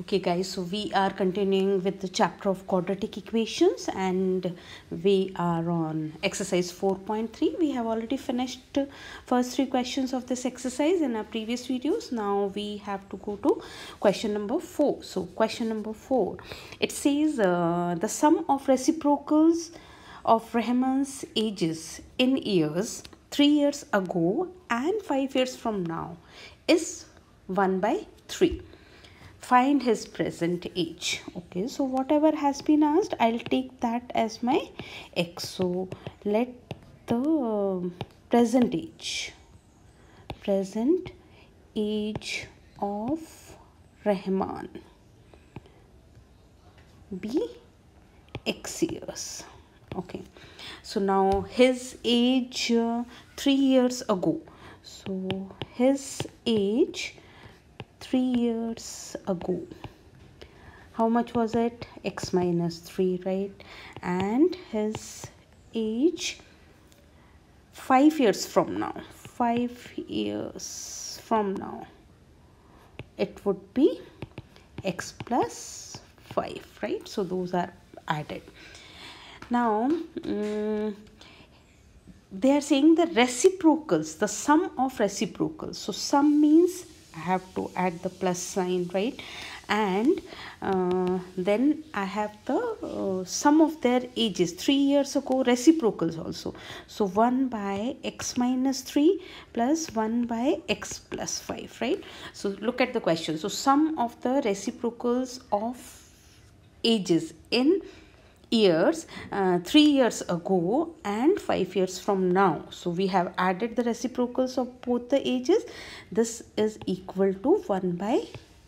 Okay guys, so we are continuing with the chapter of quadratic equations and we are on exercise 4.3. We have already finished first three questions of this exercise in our previous videos. Now we have to go to question number 4. So question number 4, it says uh, the sum of reciprocals of Rahman's ages in years 3 years ago and 5 years from now is 1 by 3 find his present age. Okay so whatever has been asked i'll take that as my x. So let the present age present age of rahman be x years. Okay so now his age uh, 3 years ago. So his age three years ago. How much was it? X minus 3 right? And his age 5 years from now. 5 years from now it would be x plus 5 right? So those are added. Now um, they are saying the reciprocals the sum of reciprocals. So sum means I have to add the plus sign right? And uh, then I have the uh, sum of their ages. 3 years ago reciprocals also. So 1 by x minus 3 plus 1 by x plus 5 right? So look at the question. So sum of the reciprocals of ages in years uh, 3 years ago and 5 years from now. So we have added the reciprocals of both the ages. This is equal to 1 by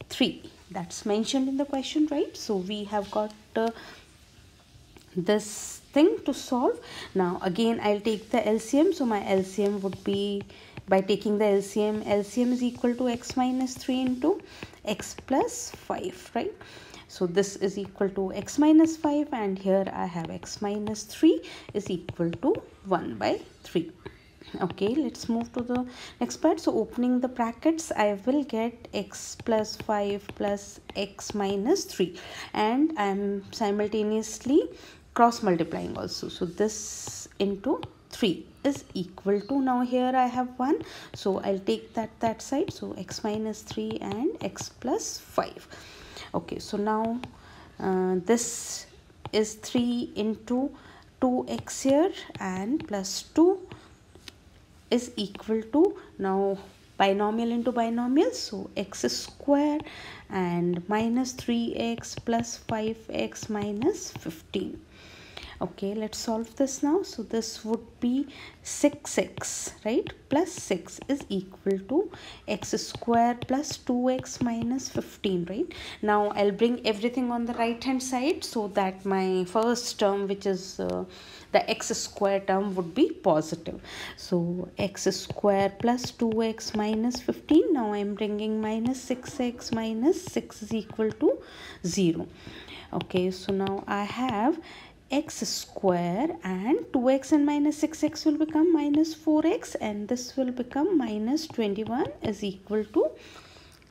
3 that's mentioned in the question right? So we have got uh, this thing to solve. Now again i'll take the lcm so my lcm would be by taking the lcm lcm is equal to x minus 3 into x plus 5 right so this is equal to x minus 5 and here I have x minus 3 is equal to 1 by 3 okay let's move to the next part. So opening the brackets i will get x plus 5 plus x minus 3 and i am simultaneously cross multiplying also. So this into 3 is equal to now here i have 1 so i'll take that that side. So x minus 3 and x plus 5 okay so now uh, this is 3 into 2x here and plus 2 is equal to now binomial into binomial so x square and minus 3x plus 5x minus 15 okay let's solve this now. So this would be 6x right? Plus 6 is equal to x square plus 2x minus 15 right? Now i'll bring everything on the right hand side so that my first term which is uh, the x square term would be positive. So x square plus 2x minus 15 now i'm bringing minus 6x minus 6 is equal to 0 okay so now i have x square and 2x and minus 6x will become minus 4x and this will become minus 21 is equal to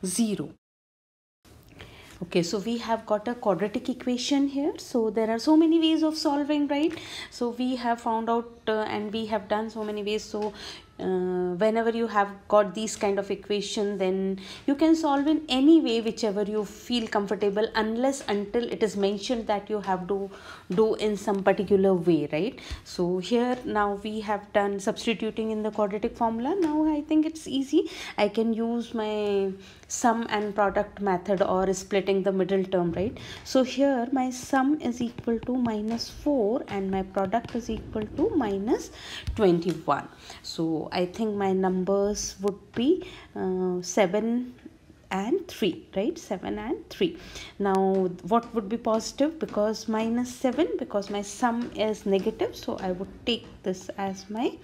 0 okay so we have got a quadratic equation here. So there are so many ways of solving right? So we have found out uh, and we have done so many ways. So uh, whenever you have got these kind of equation then you can solve in any way whichever you feel comfortable unless until it is mentioned that you have to do in some particular way right? So here now we have done substituting in the quadratic formula. Now i think it's easy. I can use my sum and product method or splitting the middle term right? So here my sum is equal to minus 4 and my product is equal to minus 21 so I think my numbers would be uh, 7 and 3 right? 7 and 3 now what would be positive? Because minus 7 because my sum is negative so I would take this as my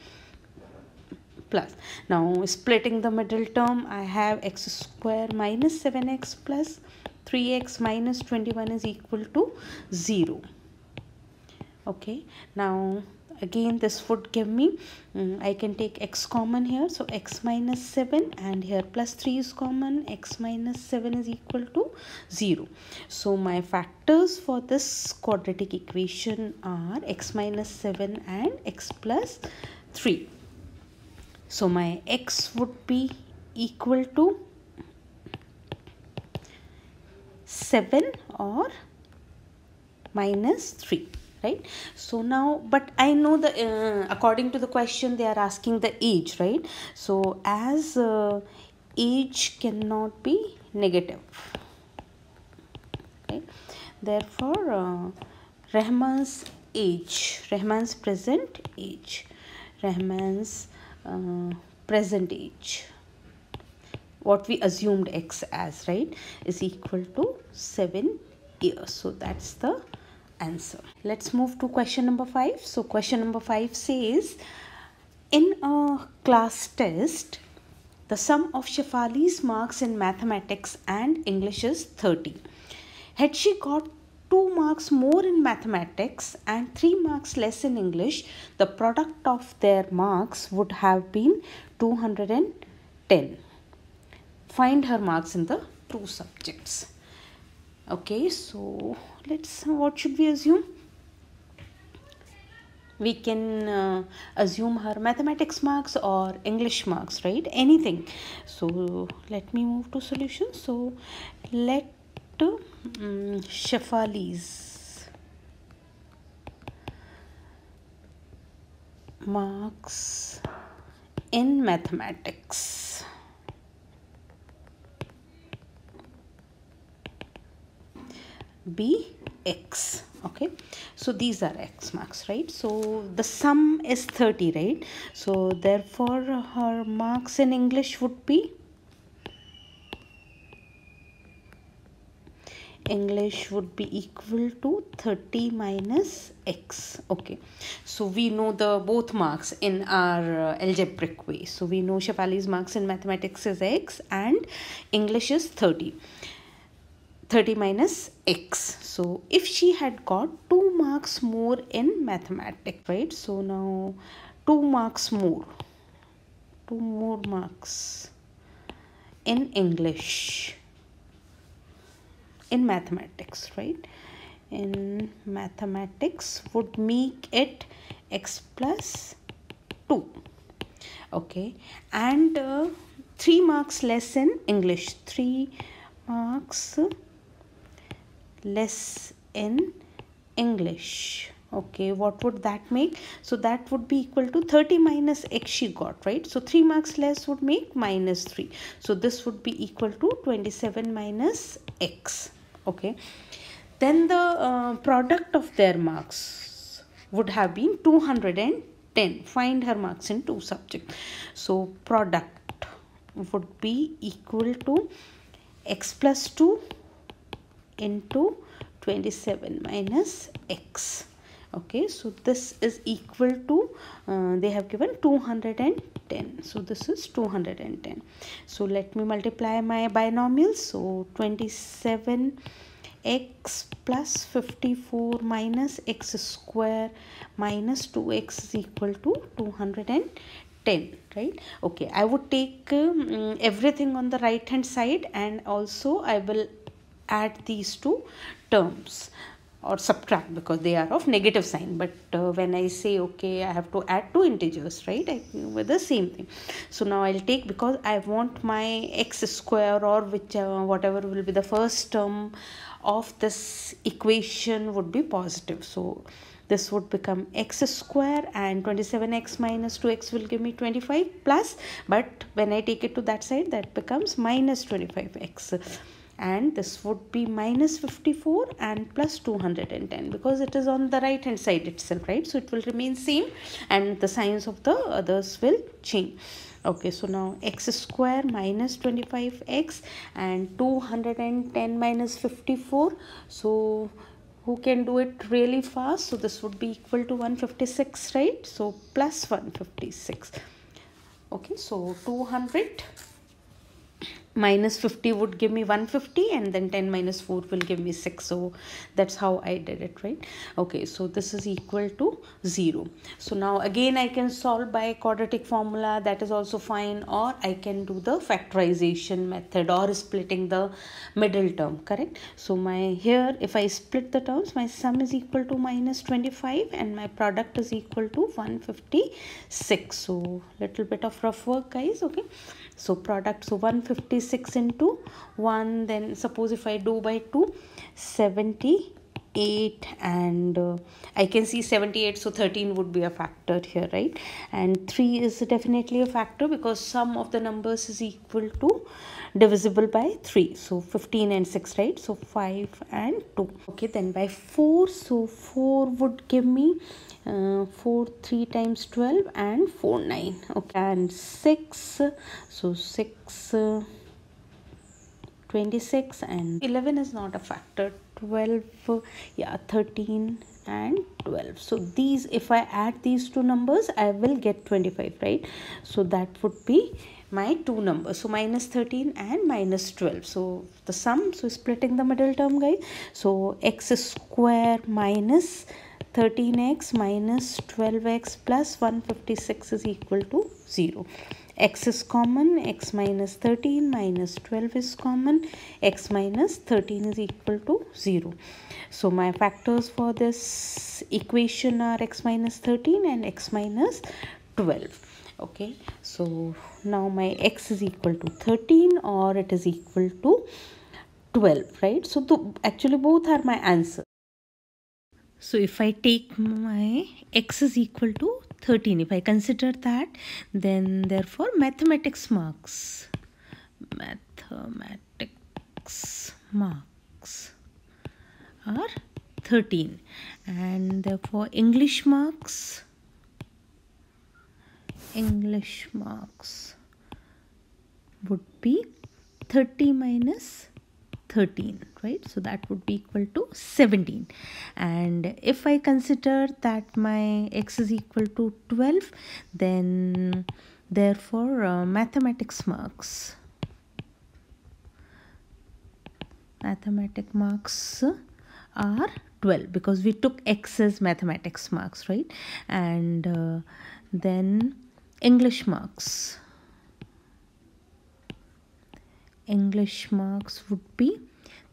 plus. Now splitting the middle term I have x square minus 7x plus 3x minus 21 is equal to 0 okay. Now again this would give me um, I can take x common here. So x minus 7 and here plus 3 is common. X minus 7 is equal to 0 so my factors for this quadratic equation are x minus 7 and x plus 3 so my x would be equal to 7 or minus 3 right? So now but i know the uh, according to the question they are asking the age right? So as uh, age cannot be negative right? Therefore uh, rahman's age rahman's present age rahman's uh, present age what we assumed x as right is equal to 7 years so that's the answer. Let's move to question number 5. So question number 5 says, in a class test, the sum of Shefali's marks in mathematics and English is 30. Had she got 2 marks more in mathematics and 3 marks less in English, the product of their marks would have been 210. Find her marks in the two subjects. Okay so let's what should we assume? We can uh, assume her mathematics marks or english marks right? Anything. So let me move to solution. So let um, shefali's marks in mathematics. B x. Okay. So these are x marks right? So the sum is 30 right? So therefore her marks in english would be english would be equal to 30 minus x okay so we know the both marks in our uh, algebraic way so we know shefali's marks in mathematics is x and english is 30 30 minus x. So if she had got 2 marks more in mathematics, right? So now 2 marks more. 2 more marks in English. In mathematics, right? In mathematics would make it x plus 2. Okay. And uh, 3 marks less in English. 3 marks less in English okay what would that make? So that would be equal to 30 minus x she got right? So 3 marks less would make minus 3 so this would be equal to 27 minus x okay? Then the uh, product of their marks would have been 210 find her marks in two subjects so product would be equal to x plus 2 into 27 minus x okay so this is equal to uh, they have given 210 so this is 210 so let me multiply my binomials. So 27 x plus 54 minus x square minus 2x is equal to 210 right? Okay i would take um, everything on the right hand side and also i will add these two terms or subtract because they are of negative sign. But uh, when i say okay i have to add two integers right? I, with the same thing. So now i'll take because i want my x square or which uh, whatever will be the first term of this equation would be positive. So this would become x square and 27x minus 2x will give me 25 plus. But when i take it to that side that becomes minus 25x and this would be minus 54 and plus 210 because it is on the right hand side itself right? So it will remain same and the signs of the others will change. Okay so now x square minus 25x and 210 minus 54 so who can do it really fast? So this would be equal to 156 right? So plus 156 okay so 200 minus 50 would give me 150 and then 10 minus 4 will give me 6 so that's how I did it right? Okay so this is equal to 0 so now again I can solve by quadratic formula. That is also fine. Or I can do the factorization method or splitting the middle term correct? So my here if I split the terms my sum is equal to minus 25 and my product is equal to 156 so little bit of rough work guys okay? So product so 156 into 1 then suppose if i do by 2 78 and uh, i can see 78 so 13 would be a factor here right? And 3 is definitely a factor because sum of the numbers is equal to divisible by 3 so 15 and 6 right? So 5 and 2 okay then by 4 so 4 would give me uh, 4 3 times 12 and 4 9 okay and 6 so 6 uh, 26 and 11 is not a factor. 12 yeah 13 and 12 so these if i add these two numbers i will get 25 right? So that would be my two numbers. So minus 13 and minus 12 so the sum so splitting the middle term guys. So x square minus 13x minus 12x plus 156 is equal to 0. X is common, x minus 13 minus 12 is common, x minus 13 is equal to 0. So my factors for this equation are x minus 13 and x minus 12 okay. So now my x is equal to 13 or it is equal to 12 right? So the, actually both are my answer so if I take my x is equal to 13, if I consider that, then therefore mathematics marks, mathematics marks are 13 and therefore English marks, English marks would be 30 minus 13 right? So that would be equal to 17 and if i consider that my x is equal to 12 then therefore uh, mathematics marks mathematic marks are 12 because we took x as mathematics marks right? And uh, then english marks English marks would be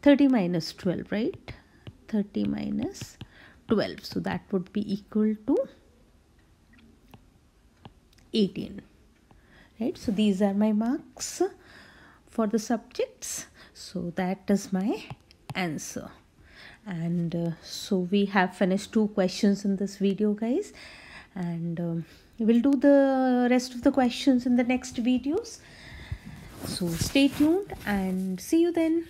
30 minus 12, right? 30 minus 12. So that would be equal to 18, right? So these are my marks for the subjects. So that is my answer. And uh, so we have finished two questions in this video, guys. And um, we'll do the rest of the questions in the next videos. So stay tuned and see you then.